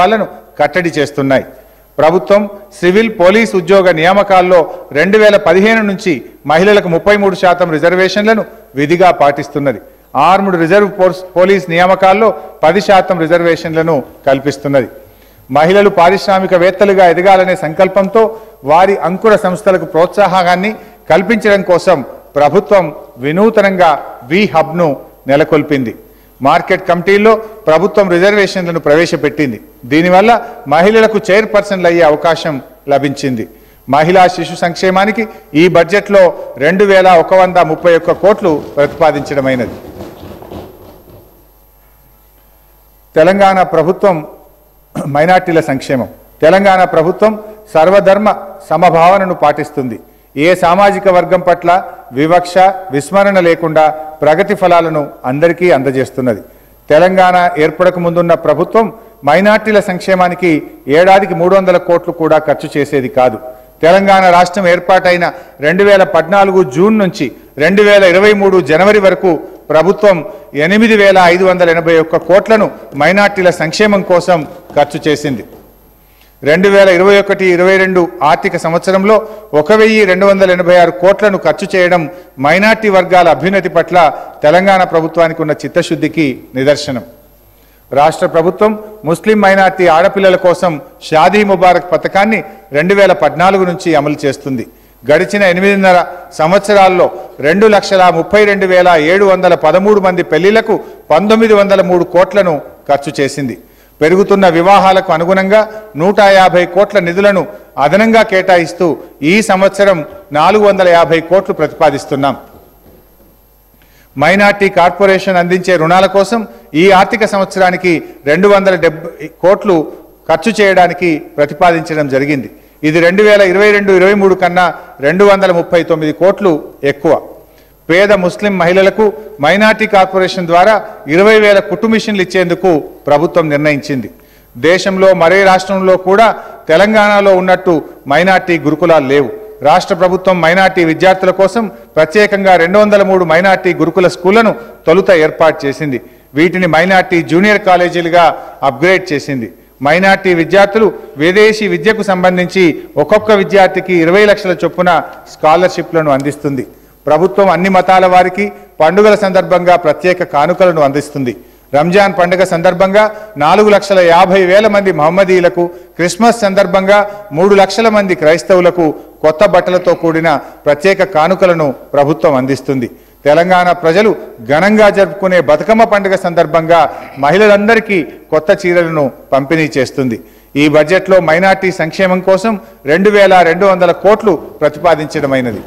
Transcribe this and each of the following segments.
వాళ్ళను కట్టడి చేస్తున్నాయి. ప్రభుత్వం సివిల్ పోలీస్ ఉద్యోగ నియామకాల్లో రెండు వేల పదిహేను నుంచి మహిళలకు ముప్పై మూడు శాతం రిజర్వేషన్లను విధిగా పాటిస్తున్నది. ఆర్మ్డ్ రిజర్వ్ ఫోర్స్ పోలీస్ నియామకాల్లో పది శాతం రిజర్వేషన్లను కల్పిస్తున్నది. మహిళలు పారిశ్రామికవేత్తలుగా ఎదగాలనే సంకల్పంతో వారి అంకుర సంస్థలకు ప్రోత్సాహాన్ని కల్పించడం కోసం ప్రభుత్వం వినూతనంగా వి హబ్ను నెలకొల్పింది. మార్కెట్ కమిటీల్లో ప్రభుత్వం రిజర్వేషన్లను ప్రవేశపెట్టింది. దీనివల్ల మహిళలకు చైర్పర్సన్లు అయ్యే అవకాశం లభించింది. మహిళా శిశు సంక్షేమానికి ఈ బడ్జెట్లో రెండు వేల ఒక వంద ముప్పై ఒక్క కోట్లు ప్రతిపాదించడమైనది. తెలంగాణ ప్రభుత్వం మైనార్టీల సంక్షేమం. తెలంగాణ ప్రభుత్వం సర్వధర్మ సమభావనను పాటిస్తుంది. ఏ సామాజిక వర్గం పట్ల వివక్ష విస్మరణ లేకుండా ప్రగతి ఫలాలను అందరికీ అందజేస్తున్నది. తెలంగాణ ఏర్పడక ముందున్న ప్రభుత్వం మైనార్టీల సంక్షేమానికి ఏడాదికి మూడు వందల కోట్లు కూడా ఖర్చు చేసేది కాదు. తెలంగాణ రాష్ట్రం ఏర్పాటైన రెండు వేల పద్నాలుగు జూన్ నుంచి రెండు వేల ఇరవై మూడు జనవరి వరకు ప్రభుత్వం ఎనిమిది వేల ఐదు వందల ఎనభై ఒక్క కోట్లను మైనార్టీల సంక్షేమం కోసం ఖర్చు చేసింది. రెండు వేల ఇరవై ఒకటి ఇరవై రెండు ఆర్థిక సంవత్సరంలో ఒక వెయ్యి రెండు వందల ఎనభై ఆరు కోట్లను ఖర్చు చేయడం మైనార్టీ వర్గాల అభ్యున్నతి పట్ల తెలంగాణ ప్రభుత్వానికి ఉన్న చిత్తశుద్ధికి నిదర్శనం. రాష్ట్ర ప్రభుత్వం ముస్లిం మైనార్టీ ఆడపిల్లల కోసం షాదీ ముబారక్ పథకాన్ని రెండు వేల పద్నాలుగు నుంచి అమలు చేస్తుంది. గడిచిన ఎనిమిదిన్నర సంవత్సరాల్లో రెండు లక్షల ముప్పై రెండు వేల ఏడు వందల పదమూడు మంది పెళ్ళిలకు పంతొమ్మిది వందల మూడు కోట్లను ఖర్చు చేసింది. పెరుగుతున్న వివాహాలకు అనుగుణంగా నూట యాభై కోట్ల నిధులను అదనంగా కేటాయిస్తూ ఈ సంవత్సరం నాలుగు వందల యాభై కోట్లు ప్రతిపాదిస్తున్నాం. మైనార్టీ కార్పొరేషన్ అందించే రుణాల కోసం ఈ ఆర్థిక సంవత్సరానికి రెండు వందల డెబ్బై కోట్లు ఖర్చు చేయడానికి ప్రతిపాదించడం జరిగింది. ఇది రెండు వేల ఇరవై రెండు ఇరవై మూడు కన్నా రెండు వందల ముప్పై తొమ్మిది కోట్లు ఎక్కువ. పేద ముస్లిం మహిళలకు మైనార్టీ కార్పొరేషన్ ద్వారా ఇరవై వేల కుటుంబిషన్లు మిషన్లు ఇచ్చేందుకు ప్రభుత్వం నిర్ణయించింది. దేశంలో మరే రాష్ట్రంలో కూడా తెలంగాణలో ఉన్నట్టు మైనార్టీ గురుకులాలు లేవు. రాష్ట్ర ప్రభుత్వం మైనార్టీ విద్యార్థుల కోసం ప్రత్యేకంగా రెండు వందల మూడు మైనార్టీ గురుకుల స్కూళ్ళను తొలుత ఏర్పాటు చేసింది. వీటిని మైనార్టీ జూనియర్ కాలేజీలుగా అప్గ్రేడ్ చేసింది. మైనార్టీ విద్యార్థులు విదేశీ విద్యకు సంబంధించి ఒక్కొక్క విద్యార్థికి ఇరవై లక్షల చొప్పున స్కాలర్షిప్లను అందిస్తుంది. ప్రభుత్వం అన్ని మతాల వారికి పండుగల సందర్భంగా ప్రత్యేక కానుకలను అందిస్తుంది. రంజాన్ పండుగ సందర్భంగా నాలుగు లక్షల యాభై వేల మంది మహమ్మదీయులకు క్రిస్మస్ సందర్భంగా మూడు లక్షల మంది క్రైస్తవులకు కొత్త బట్టలతో కూడిన ప్రత్యేక కానుకలను ప్రభుత్వం అందిస్తుంది. తెలంగాణ ప్రజలు ఘనంగా జరుపుకునే బతుకమ్మ పండుగ సందర్భంగా మహిళలందరికీ కొత్త చీరలను పంపిణీ చేస్తుంది. ఈ బడ్జెట్లో మైనార్టీ సంక్షేమం కోసం రెండు వేల రెండు వందల కోట్లు ప్రతిపాదించడమైనది.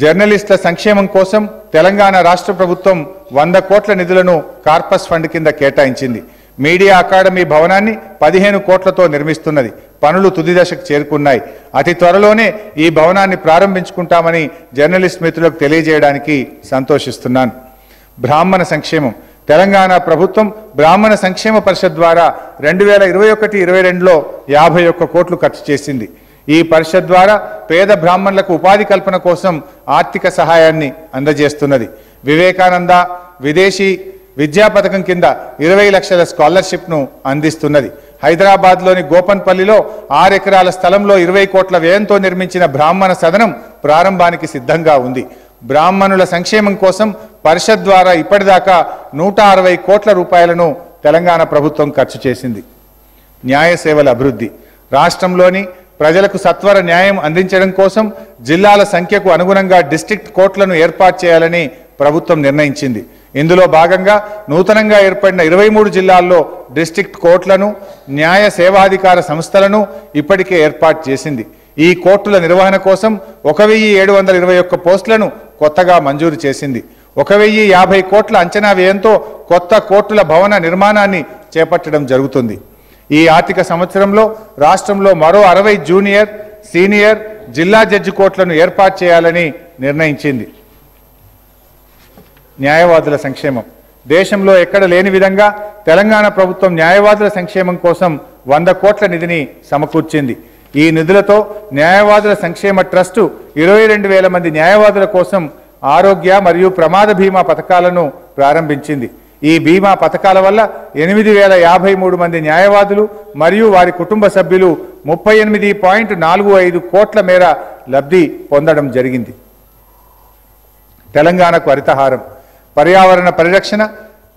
జర్నలిస్టుల సంక్షేమం కోసం తెలంగాణ రాష్ట్ర ప్రభుత్వం వంద కోట్ల నిధులను కార్పస్ ఫండ్ కింద కేటాయించింది. మీడియా అకాడమీ భవనాన్ని పదిహేను కోట్లతో నిర్మిస్తున్నది. పనులు తుది దశకు చేరుకున్నాయి. అతి త్వరలోనే ఈ భవనాన్ని ప్రారంభించుకుంటామని జర్నలిస్ట్ మిత్రులకు తెలియజేయడానికి సంతోషిస్తున్నాను. బ్రాహ్మణ సంక్షేమం. తెలంగాణ ప్రభుత్వం బ్రాహ్మణ సంక్షేమ పరిషత్ ద్వారా రెండు వేల ఇరవై ఒకటి ఇరవై రెండులో యాభై ఒక్క కోట్లు ఖర్చు చేసింది. ఈ పరిషత్ ద్వారా పేద బ్రాహ్మణులకు ఉపాధి కల్పన కోసం ఆర్థిక సహాయాన్ని అందజేస్తున్నది. వివేకానంద విదేశీ విద్యా పథకం కింద ఇరవై లక్షల స్కాలర్షిప్ను అందిస్తున్నది. హైదరాబాద్లోని గోపన్పల్లిలో ఆరు ఎకరాల స్థలంలో ఇరవై కోట్ల వ్యయంతో నిర్మించిన బ్రాహ్మణ సదనం ప్రారంభానికి సిద్ధంగా ఉంది. బ్రాహ్మణుల సంక్షేమం కోసం పరిషత్ ద్వారా ఇప్పటిదాకా నూట అరవై కోట్ల రూపాయలను తెలంగాణ ప్రభుత్వం ఖర్చు చేసింది. న్యాయ సేవల అభివృద్ధి. రాష్ట్రంలోని ప్రజలకు సత్వర న్యాయం అందించడం కోసం జిల్లాల సంఖ్యకు అనుగుణంగా డిస్టిక్ట్ కోర్టులను ఏర్పాటు చేయాలని ప్రభుత్వం నిర్ణయించింది. ఇందులో భాగంగా నూతనంగా ఏర్పడిన ఇరవై మూడు జిల్లాల్లో డిస్టిక్ట్ కోర్టులను న్యాయ సేవాధికార సంస్థలను ఇప్పటికే ఏర్పాటు చేసింది. ఈ కోర్టుల నిర్వహణ కోసం ఒక వెయ్యి ఏడు వందల ఇరవై ఒక్క పోస్టులను కొత్తగా మంజూరు చేసింది. ఒక వెయ్యి యాభై కోట్ల అంచనా వ్యయంతో కొత్త కోర్టుల భవన నిర్మాణాన్ని చేపట్టడం జరుగుతుంది. ఈ ఆర్థిక సంవత్సరంలో రాష్ట్రంలో మరో అరవై జూనియర్ సీనియర్ జిల్లా జడ్జి కోర్టులను ఏర్పాటు చేయాలని నిర్ణయించింది. న్యాయవాదుల సంక్షేమం. దేశంలో ఎక్కడ లేని విధంగా తెలంగాణ ప్రభుత్వం న్యాయవాదుల సంక్షేమం కోసం వంద కోట్ల నిధిని సమకూర్చింది. ఈ నిధులతో న్యాయవాదుల సంక్షేమ ట్రస్టు ఇరవై రెండు వేల మంది న్యాయవాదుల కోసం ఆరోగ్య మరియు ప్రమాద బీమా పథకాలను ప్రారంభించింది. ఈ బీమా పథకాల వల్ల ఎనిమిది వేల యాభై మూడు మంది న్యాయవాదులు మరియు వారి కుటుంబ సభ్యులు ముప్పై ఎనిమిది పాయింట్ నాలుగు ఐదు కోట్ల మేర లబ్ధి పొందడం జరిగింది. తెలంగాణకు హరితహారం. పర్యావరణ పరిరక్షణ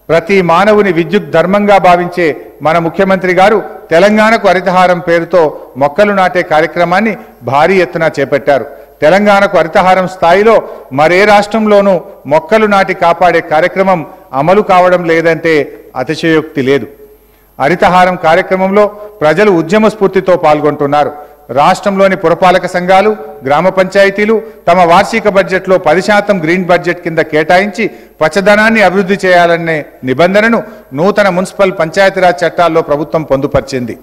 ప్రతి మానవుని విద్యుత్ ధర్మంగా భావించే మన ముఖ్యమంత్రి గారు తెలంగాణకు హరితహారం పేరుతో మొక్కలు నాటే కార్యక్రమాన్ని భారీ ఎత్తున చేపట్టారు. తెలంగాణకు హరితహారం స్థాయిలో మరే రాష్ట్రంలోనూ మొక్కలు నాటి కాపాడే కార్యక్రమం అమలు కావడం లేదంటే అతిశయోక్తి లేదు. హరితహారం కార్యక్రమంలో ప్రజలు ఉద్యమ స్ఫూర్తితో పాల్గొంటున్నారు. రాష్ట్రంలోని పురపాలక సంఘాలు గ్రామ పంచాయతీలు తమ వార్షిక బడ్జెట్లో పది శాతం గ్రీన్ బడ్జెట్ కింద కేటాయించి పచ్చదనాన్ని అభివృద్ధి చేయాలనే నిబంధనను నూతన మున్సిపల్ పంచాయతీరాజ్ చట్టాల్లో ప్రభుత్వం పొందుపరిచింది.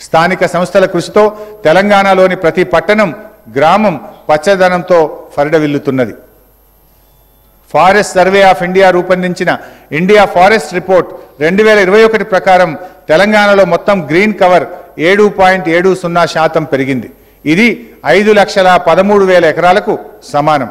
స్థానిక సంస్థల కృషితో తెలంగాణలోని ప్రతి పట్టణం గ్రామం పచ్చదనంతో ఫరిడవిల్లుతున్నది ఫారెస్ట్ సర్వే ఆఫ్ ఇండియా రూపొందించిన ఇండియా ఫారెస్ట్ రిపోర్ట్ రెండు వేల ఇరవై ఒకటి ప్రకారం తెలంగాణలో మొత్తం గ్రీన్ కవర్ ఏడు పాయింట్ ఏడు సున్నా శాతం పెరిగింది. ఇది ఐదు లక్షల పదమూడు వేల ఎకరాలకు సమానం.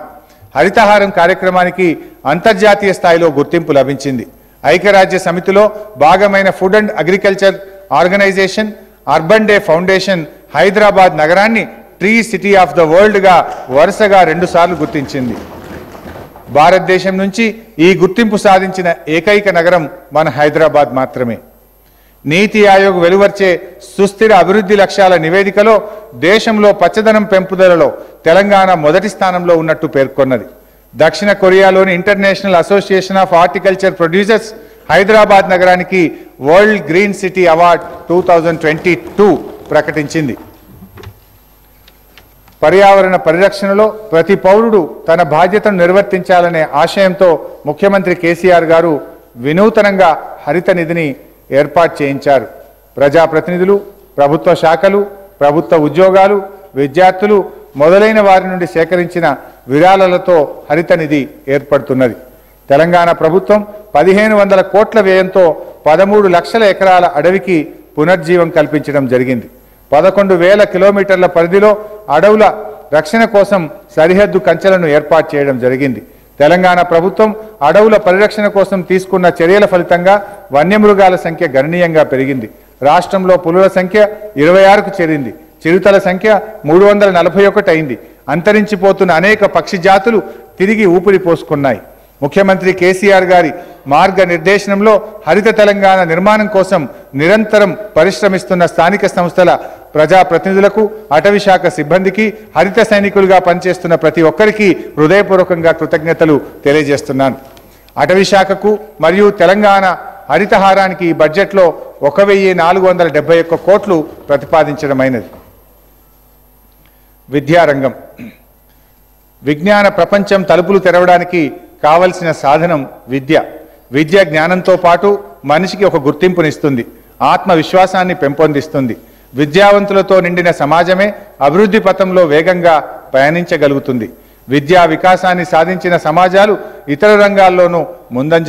హరితహారం కార్యక్రమానికి అంతర్జాతీయ స్థాయిలో గుర్తింపు లభించింది. ఐక్యరాజ్య సమితిలో భాగమైన food and agriculture organisation urban day foundation Hyderabad నగరాన్ని ట్రీ సిటీ ఆఫ్ ద వరల్డ్గా వరుసగా రెండుసార్లు గుర్తించింది. భారతదేశం నుంచి ఈ గుర్తింపు సాధించిన ఏకైక నగరం మన హైదరాబాద్ మాత్రమే. నీతి ఆయోగ్ వెలువర్చే సుస్థిర అభివృద్ధి లక్ష్యాల నివేదికలో దేశంలో పచ్చదనం పెంపుదలలో తెలంగాణ మొదటి స్థానంలో ఉన్నట్టు పేర్కొన్నది. దక్షిణ కొరియాలోని international association of horticulture producers Hyderabad నగరానికి world green city award too ప్రకటించింది. పర్యావరణ పరిరక్షణలో ప్రతి పౌరుడు తన బాధ్యతను నిర్వర్తించాలనే ఆశయంతో ముఖ్యమంత్రి కేసీఆర్ గారు వినూతనంగా హరిత నిధిని ఏర్పాటు చేయించారు. ప్రజాప్రతినిధులు ప్రభుత్వ శాఖలు ప్రభుత్వ ఉద్యోగాలు విద్యార్థులు మొదలైన వారి నుండి సేకరించిన విరాళాలతో హరిత నిధి ఏర్పడుతున్నది. తెలంగాణ ప్రభుత్వం పదిహేను వందల కోట్ల వ్యయంతో పదమూడు లక్షల ఎకరాల అడవికి పునర్జీవం కల్పించడం జరిగింది. పదకొండు వేల కిలోమీటర్ల పరిధిలో అడవుల రక్షణ కోసం సరిహద్దు కంచెలను ఏర్పాటు చేయడం జరిగింది. తెలంగాణ ప్రభుత్వం అడవుల పరిరక్షణ కోసం తీసుకున్న చర్యల ఫలితంగా వన్యమృగాల సంఖ్య గణనీయంగా పెరిగింది. రాష్ట్రంలో పులుల సంఖ్య ఇరవై ఆరుకు చేరింది. చిరుతల సంఖ్య మూడు వందల నలభై ఒకటి అయింది. అంతరించిపోతున్న అనేక పక్షి జాతులు తిరిగి ఊపిరి పోసుకున్నాయి. ముఖ్యమంత్రి కేసీఆర్ గారి మార్గ నిర్దేశనంలో హరిత తెలంగాణ నిర్మాణం కోసం నిరంతరం పరిశ్రమిస్తున్న స్థానిక సంస్థల ప్రజాప్రతినిధులకు అటవీ శాఖ సిబ్బందికి హరిత సైనికులుగా పనిచేస్తున్న ప్రతి ఒక్కరికి హృదయపూర్వకంగా కృతజ్ఞతలు తెలియజేస్తున్నాను. అటవీ శాఖకు మరియు తెలంగాణ హరితహారానికి ఈ బడ్జెట్లో ఒక వెయ్యి నాలుగు వందల డెబ్బై ఒక్క కోట్లు ప్రతిపాదించడమైనది. విద్యారంగం. విజ్ఞాన ప్రపంచం తలుపులు తెరవడానికి కావలసిన సాధనం విద్య. విద్య జ్ఞానంతో పాటు మనిషికి ఒక గుర్తింపునిస్తుంది. ఆత్మవిశ్వాసాన్ని పెంపొందిస్తుంది. విద్యావంతులతో నిండిన సమాజమే అభివృద్ధి పథంలో వేగంగా పయనించగలుగుతుంది విద్యా వికాసాన్ని సాధించిన సమాజాలు ఇతర రంగాల్లోనూ ముందంజ